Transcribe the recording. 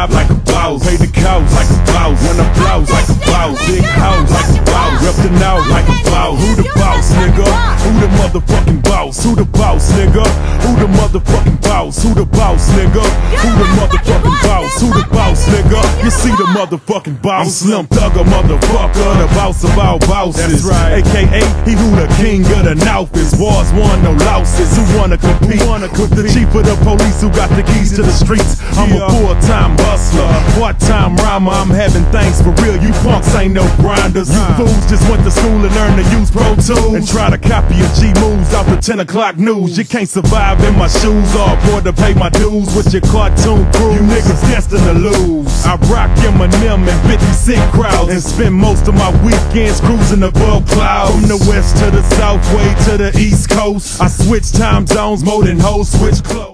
top like a boss. Pay the cows like a boss. When I blouse like a boss. Big house like a boss. Rep the now like a boss. Who the boss, nigga? Who the motherfucking boss? Who the boss, nigga? Who the motherfucking boss? Who the boss, nigga? Who the motherfucking boss? Who the boss, nigga? You see the motherfucking boss? I'm Slim Thugga, motherfucker. The boss of all bosses. That's right. AKA, he who the king of the North is. Wars won, no losses. Wanna compete? With the chief of the police who got the keys to the streets. I'm a full-time hustler, part-time rhymer. I'm having things for real. You punks ain't no grinders. You fools just went to school and learned to use Pro Tools and try to copy a G moves off the 10 o'clock news. You can't survive in my shoes or afford to pay my dues with your cartoon crew. You niggas destined to lose. I rock Eminem and 50 Cent crowds and spend most of my weekends cruising above clouds. From the west to the south, way to the east coast. I switch time zones more than hoes switch clothes.